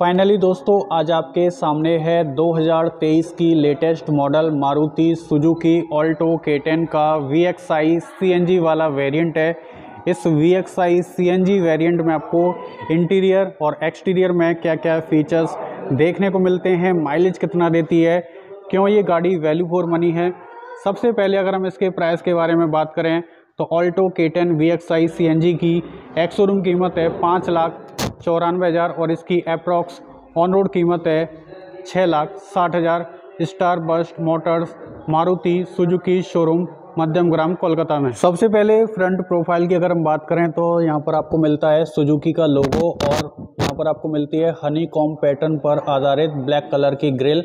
Finally दोस्तों, आज आपके सामने है 2023 की latest model Maruti Suzuki Alto K ten का V X I C N G वाला वेरिएंट है। इस V X I C N G variant में आपको इंटीरियर और एक्सटीरियर में क्या क्या फीचर्स देखने को मिलते हैं माइलेज कितना देती है, क्यों ये गाड़ी वैल्यू फॉर मनी है। सबसे पहले अगर हम इसके प्राइस के बारे में बात करें तो Alto K ten V X I C N G की एक्स शोरूम कीमत है पाँच लाख चौरानवे हज़ार और इसकी अप्रॉक्स ऑन रोड कीमत है छः लाख साठ हज़ार। Star bust motors, Maruti Suzuki showroom, Madhyamgram Kolkata में। सबसे पहले फ्रंट प्रोफ़ाइल की अगर हम बात करें तो यहाँ पर आपको मिलता है सुजुकी का लोगो और यहाँ पर आपको मिलती है हनी कॉम पैटर्न पर आधारित ब्लैक कलर की ग्रिल।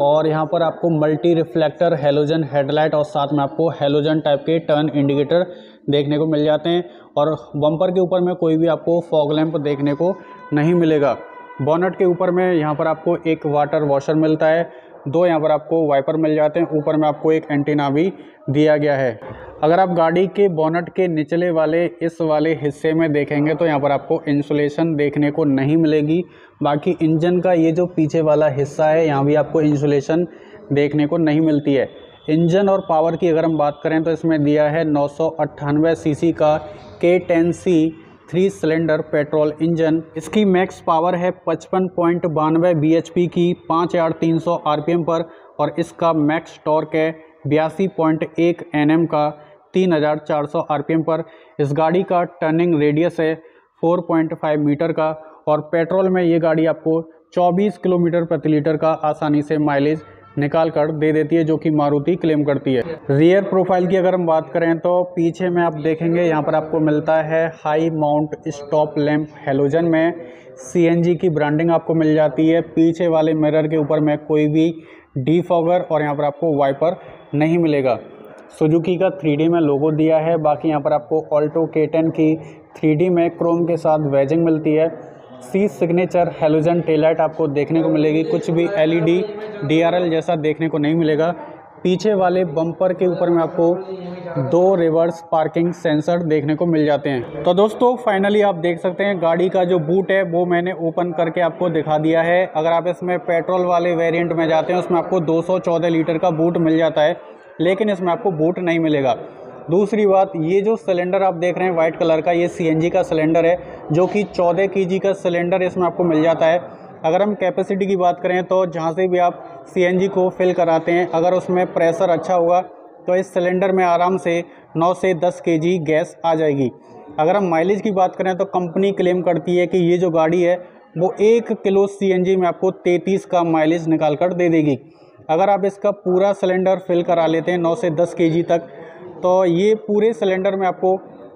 और यहाँ पर आपको मल्टी रिफ्लेक्टर हेलोजन हेडलाइट और साथ में आपको हेलोजन टाइप के टर्न इंडिकेटर देखने को मिल जाते हैं। और बम्पर के ऊपर में कोई भी आपको फॉग लैम्प देखने को नहीं मिलेगा। बॉनट के ऊपर में यहाँ पर आपको एक वाटर वॉशर मिलता है। दो यहाँ पर आपको वाइपर मिल जाते हैं। ऊपर में आपको एक एंटीना भी दिया गया है। अगर आप गाड़ी के बोनट के निचले वाले, इस वाले हिस्से में देखेंगे तो यहाँ पर आपको इंसुलेशन देखने को नहीं मिलेगी। बाकी इंजन का ये जो पीछे वाला हिस्सा है, यहाँ भी आपको इंसुलेशन देखने को नहीं मिलती है। इंजन और पावर की अगर हम बात करें तो इसमें दिया है नौ सीसी का K ten C three cylinder petrol engine इसकी मैक्स पावर है पचपन पॉइंट बानवे बी एच पी की, पाँच हज़ार तीन सौ आर पी एम पर और इसका मैक्स टॉर्क है बयासी पॉइंट एक एन एम का, तीन हज़ार चार सौ आर पी एम पर। इस गाड़ी का टर्निंग रेडियस है फोर पॉइंट फाइव मीटर का और पेट्रोल में ये गाड़ी आपको 24 किलोमीटर प्रति लीटर का आसानी से माइलेज निकाल कर दे देती है, जो कि मारुति क्लेम करती है। रियर प्रोफ़ाइल की अगर हम बात करें तो पीछे में आप देखेंगे, यहाँ पर आपको मिलता है high mount stop lamp halogen में। सीएनजी की ब्रांडिंग आपको मिल जाती है। पीछे वाले मिरर के ऊपर में कोई भी डीफॉगर और यहाँ पर आपको वाइपर नहीं मिलेगा। सुजुकी का थ्री में लोगो दिया है। बाकी यहाँ पर आपको ऑल्टो के की थ्री में क्रोम के साथ वेजिंग मिलती है। सी सिग्नेचर हेलोजन टेलाइट आपको देखने को मिलेगी। कुछ भी एलईडी, डीआरएल जैसा देखने को नहीं मिलेगा। पीछे वाले बम्पर के ऊपर में आपको दो रिवर्स पार्किंग सेंसर देखने को मिल जाते हैं। तो दोस्तों, फाइनली आप देख सकते हैं, गाड़ी का जो बूट है, वो मैंने ओपन करके आपको दिखा दिया है। अगर आप इसमें पेट्रोल वाले वेरिएंट में जाते हैं, उसमें आपको 214 लीटर का बूट मिल जाता है, लेकिन इसमें आपको बूट नहीं मिलेगा। दूसरी बात, ये जो सिलेंडर आप देख रहे हैं वाइट कलर का, ये सीएनजी का सिलेंडर है, जो कि चौदह के का सिलेंडर इसमें आपको मिल जाता है। अगर हम कैपेसिटी की बात करें तो जहाँ से भी आप सीएनजी को फिल कराते हैं, अगर उसमें प्रेशर अच्छा होगा तो इस सिलेंडर में आराम से 9 से 10 के गैस आ जाएगी। अगर हम माइलेज की बात करें तो कंपनी क्लेम करती है कि ये जो गाड़ी है, वो एक किलो सीएनजी में आपको 33 का माइलेज निकाल कर दे देगी। अगर आप इसका पूरा सिलेंडर फिल करा लेते हैं 9 से 10 के तक तो ये पूरे सिलेंडर में आपको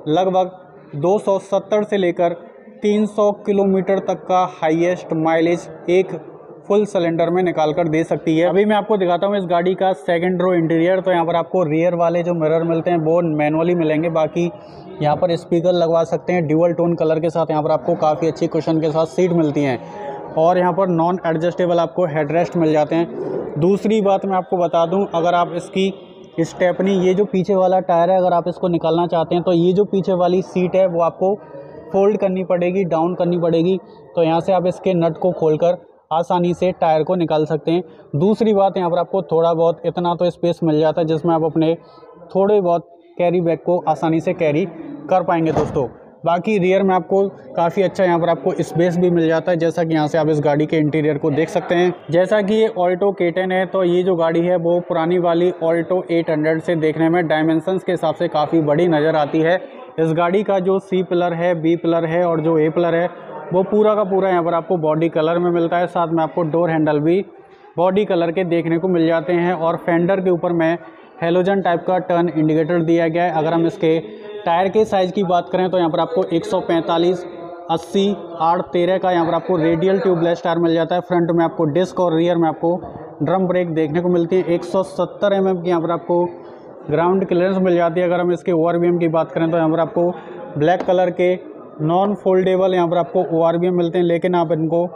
लगभग 270 से लेकर 300 किलोमीटर तक का हाईएस्ट माइलेज एक फुल सिलेंडर में निकाल कर दे सकती है। अभी मैं आपको दिखाता हूँ इस गाड़ी का सेकंड रो इंटीरियर तो यहाँ पर आपको रियर वाले जो मिरर मिलते हैं, वो मैनुअली मिलेंगे। बाकी यहाँ पर स्पीकर लगवा सकते हैं ड्यूअल टोन कलर के साथ। यहाँ पर आपको काफ़ी अच्छी क्वेश्चन के साथ सीट मिलती हैं। और यहाँ पर नॉन एडजस्टेबल आपको हेडरेस्ट मिल जाते हैं। दूसरी बात मैं आपको बता दूँ, अगर आप इसकी स्टेपनी, ये जो पीछे वाला टायर है, अगर आप इसको निकालना चाहते हैं तो ये जो पीछे वाली सीट है, वो आपको फोल्ड करनी पड़ेगी, डाउन करनी पड़ेगी। तो यहाँ से आप इसके नट को खोलकर आसानी से टायर को निकाल सकते हैं। दूसरी बात, यहाँ पर आपको थोड़ा बहुत, इतना तो स्पेस मिल जाता है, जिसमें आप अपने थोड़े बहुत कैरी बैग को आसानी से कैरी कर पाएँगे दोस्तों। बाकी रियर में आपको काफ़ी अच्छा यहाँ पर आपको स्पेस भी मिल जाता है, जैसा कि यहाँ से आप इस गाड़ी के इंटीरियर को देख सकते हैं। जैसा कि ये ऑल्टो केटन है तो ये जो गाड़ी है, वो पुरानी वाली ऑल्टो 800 से देखने में डायमेंशंस के हिसाब से काफ़ी बड़ी नज़र आती है। इस गाड़ी का जो सी पिलर है बी पिलर है और जो ए पिलर है, वो पूरा का पूरा यहाँ पर आपको बॉडी कलर में मिलता है। साथ में आपको डोर हैंडल भी बॉडी कलर के देखने को मिल जाते हैं और फेंडर के ऊपर में हेलोजन टाइप का टर्न इंडिकेटर दिया गया है। अगर हम इसके टायर के साइज़ की बात करें तो यहाँ पर आपको 145 80 आठ, तेरह का यहाँ पर आपको रेडियल ट्यूबलेस टायर मिल जाता है। फ्रंट में आपको डिस्क और रियर में आपको ड्रम ब्रेक देखने को मिलती है। 170 एम की यहाँ पर आपको ग्राउंड क्लियरेंस मिल जाती है। अगर हम इसके ओ की बात करें तो यहाँ पर आपको ब्लैक कलर के नॉन फोल्डेबल यहाँ पर आपको ओ मिलते हैं। लेकिन आप इनको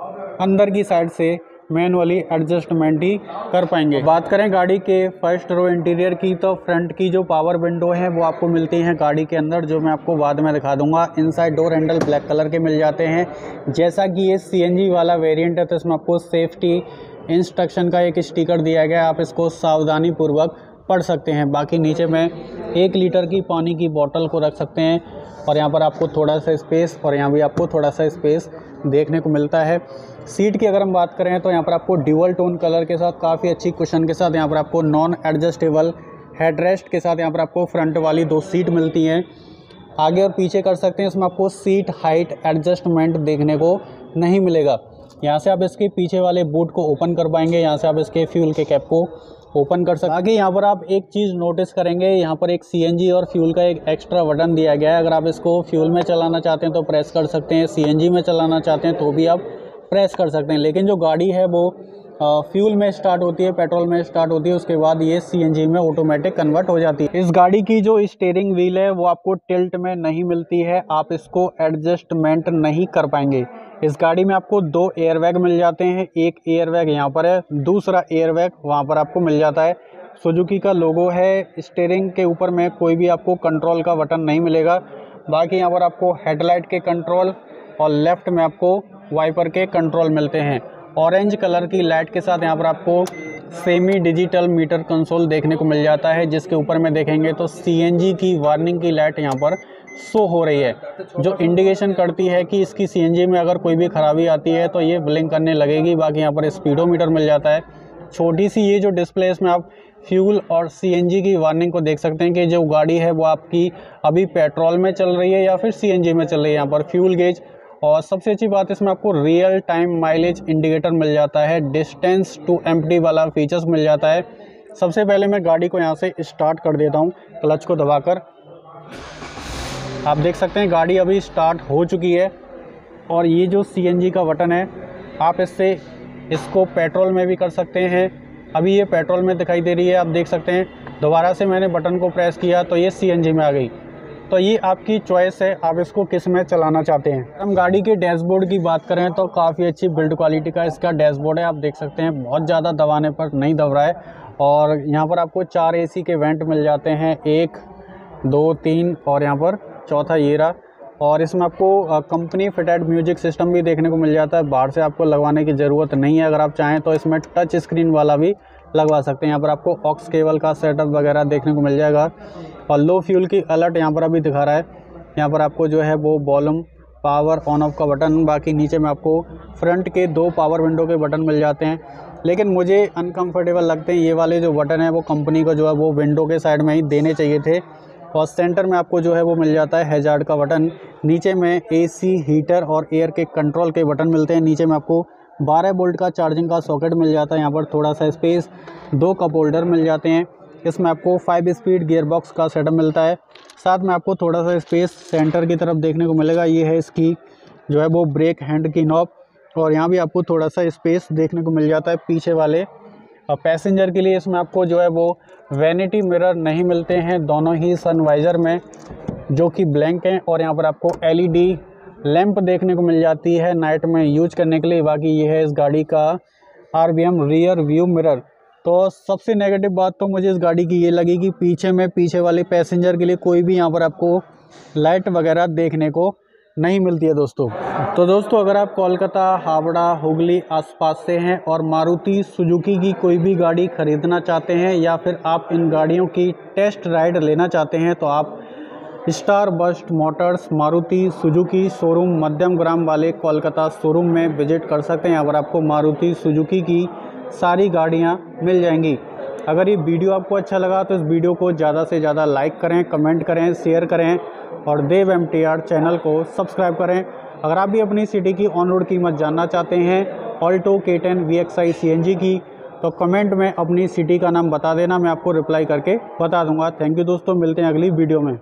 अंदर की साइड से मैनुअली एडजस्टमेंट ही कर पाएँगे। बात करें गाड़ी के फ़र्स्ट रो इंटीरियर की तो फ्रंट की जो पावर विंडो है, वो आपको मिलती हैं गाड़ी के अंदर, जो मैं आपको बाद में दिखा दूँगा। Inside door handle black colour के मिल जाते हैं। जैसा कि ये सीएनजी वाला वेरियंट है तो इसमें आपको सेफ्टी इंस्ट्रक्शन का एक स्टिकर दिया गया आप इसको सावधानी पूर्वक पढ़ सकते हैं। बाकी नीचे में एक लीटर की पानी की बॉटल को रख सकते हैं और यहाँ पर आपको थोड़ा सा स्पेस और यहाँ भी आपको थोड़ा सा स्पेस देखने को मिलता है। सीट की अगर हम बात करें तो यहाँ पर आपको ड्यूअल टोन कलर के साथ काफ़ी अच्छी कुशन के साथ यहाँ पर आपको नॉन एडजस्टेबल हेडरेस्ट के साथ यहाँ पर आपको फ्रंट वाली दो सीट मिलती हैं। आगे और पीछे कर सकते हैं, इसमें आपको सीट हाइट एडजस्टमेंट देखने को नहीं मिलेगा। यहाँ से आप इसके पीछे वाले बूट को ओपन कर पाएँगे, यहाँ से आप इसके फ्यूल के कैप को ओपन कर सकते आगे यहाँ पर आप एक चीज़ नोटिस करेंगे, यहाँ पर एक सीएनजी और फ्यूल का एक एक्स्ट्रा बटन दिया गया है। अगर आप इसको फ्यूल में चलाना चाहते हैं तो प्रेस कर सकते हैं। सीएनजी में चलाना चाहते हैं तो भी आप प्रेस कर सकते हैं। लेकिन जो गाड़ी है वो फ्यूल में स्टार्ट होती है पेट्रोल में स्टार्ट होती है, उसके बाद ये सीएनजी में ऑटोमेटिक कन्वर्ट हो जाती है। इस गाड़ी की जो स्टेयरिंग व्हील है, वो आपको टिल्ट में नहीं मिलती है। आप इसको एडजस्टमेंट नहीं कर पाएँगे। इस गाड़ी में आपको दो एयरबैग मिल जाते हैं। एक एयरबैग यहाँ पर है, दूसरा एयरबैग वहाँ पर आपको मिल जाता है। सुजुकी का लोगो है, स्टेयरिंग के ऊपर में कोई भी आपको कंट्रोल का बटन नहीं मिलेगा। बाकी यहाँ पर आपको हेडलाइट के कंट्रोल और लेफ़्ट में आपको वाइपर के कंट्रोल मिलते हैं। ऑरेंज कलर की लाइट के साथ यहाँ पर आपको सेमी डिजिटल मीटर कंसोल देखने को मिल जाता है, जिसके ऊपर में देखेंगे तो सीएनजी की वार्निंग की लाइट यहाँ पर शो हो रही है, जो इंडिकेशन करती है कि इसकी सीएनजी में अगर कोई भी खराबी आती है तो ये ब्लिंक करने लगेगी। बाकी यहाँ पर स्पीडोमीटर मिल जाता है। छोटी सी ये जो डिस्प्ले इसमें आप फ्यूल और सीएनजी की वार्निंग को देख सकते हैं कि जो गाड़ी है वो आपकी अभी पेट्रोल में चल रही है या फिर सीएनजी में चल रही है। यहाँ पर फ्यूल गेज और सबसे अच्छी बात, इसमें आपको रियल टाइम माइलेज इंडिकेटर मिल जाता है डिस्टेंस टू एम वाला फीचर्स मिल जाता है। सबसे पहले मैं गाड़ी को यहाँ से स्टार्ट कर देता हूँ क्लच को दबाकर। आप देख सकते हैं, गाड़ी अभी स्टार्ट हो चुकी है और ये जो सीएनजी का बटन है, आप इससे इसको पेट्रोल में भी कर सकते हैं। अभी ये पेट्रोल में दिखाई दे रही है, आप देख सकते हैं, दोबारा से मैंने बटन को प्रेस किया तो ये सीएनजी में आ गई। तो ये आपकी चॉइस है, आप इसको किसमें चलाना चाहते हैं? हम गाड़ी के डैशबोर्ड की बात करें तो काफ़ी अच्छी बिल्ड क्वालिटी का इसका डैशबोर्ड है। आप देख सकते हैं, बहुत ज़्यादा दबाने पर नहीं दब रहा है। और यहाँ पर आपको चार एसी के वेंट मिल जाते हैं, एक, दो, तीन और यहाँ पर चौथा ये रहा। और इसमें आपको कंपनी फिटेड म्यूज़िक सिस्टम भी देखने को मिल जाता है। बाहर से आपको लगवाने की ज़रूरत नहीं है, अगर आप चाहें तो इसमें टच स्क्रीन वाला भी लगवा सकते हैं। यहाँ पर आपको ऑक्स केबल का सेटअप वगैरह देखने को मिल जाएगा। और लो फ्यूल की अलर्ट यहाँ पर अभी दिखा रहा है। यहाँ पर आपको जो है वो वॉल्यूम, पावर ऑन ऑफ़ का बटन, बाकी नीचे में आपको फ्रंट के दो पावर विंडो के बटन मिल जाते हैं। लेकिन मुझे अनकंफर्टेबल लगते हैं ये वाले जो बटन है, वो कंपनी को जो है वो विंडो के साइड में ही देने चाहिए थे। और सेंटर में आपको जो है वो मिल जाता है हेजार्ड का बटन। नीचे में एसी हीटर और एयर के कंट्रोल के बटन मिलते हैं। नीचे में आपको 12 बोल्ट का चार्जिंग का सॉकेट मिल जाता है, यहाँ पर थोड़ा सा स्पेस दो कप होल्डर मिल जाते हैं। इसमें आपको फाइव स्पीड गियर बॉक्स का सेटअप मिलता है। साथ में आपको थोड़ा सा स्पेस सेंटर की तरफ़ देखने को मिलेगा। ये है इसकी जो है वो ब्रेक हैंड की नॉब और यहाँ भी आपको थोड़ा सा स्पेस देखने को मिल जाता है पीछे वाले। और पैसेंजर के लिए इसमें आपको जो है वो वैनिटी मिरर नहीं मिलते हैं, दोनों ही सनवाइज़र में, जो कि ब्लैंक हैं और यहाँ पर आपको एलईडी लैंप देखने को मिल जाती है नाइट में यूज़ करने के लिए। बाकी ये है इस गाड़ी का आर रियर व्यू मिरर। तो सबसे नेगेटिव बात तो मुझे इस गाड़ी की ये लगी कि पीछे में पीछे वाले पैसेंजर के लिए कोई भी यहाँ पर आपको लाइट वगैरह देखने को नहीं मिलती है दोस्तों। तो दोस्तों, अगर आप कोलकाता, हावड़ा, हुगली आसपास से हैं और मारुति सुजुकी की कोई भी गाड़ी ख़रीदना चाहते हैं या फिर आप इन गाड़ियों की टेस्ट राइड लेना चाहते हैं तो आप star bust motors, Maruti Suzuki showroom, Madhyamgram वाले कोलकाता शोरूम में विज़िट कर सकते हैं। यहाँ पर आपको मारुति सुजुकी की सारी गाड़ियाँ मिल जाएँगी। अगर ये वीडियो आपको अच्छा लगा तो इस वीडियो को ज़्यादा से ज़्यादा लाइक करें, कमेंट करें, शेयर करें और देव एमटीआर चैनल को सब्सक्राइब करें। अगर आप भी अपनी सिटी की ऑन रोड कीमत जानना चाहते हैं, Alto K ten V X I C N G की तो कमेंट में अपनी सिटी का नाम बता देना, मैं आपको रिप्लाई करके बता दूँगा। थैंक यू दोस्तों, मिलते हैं अगली वीडियो में।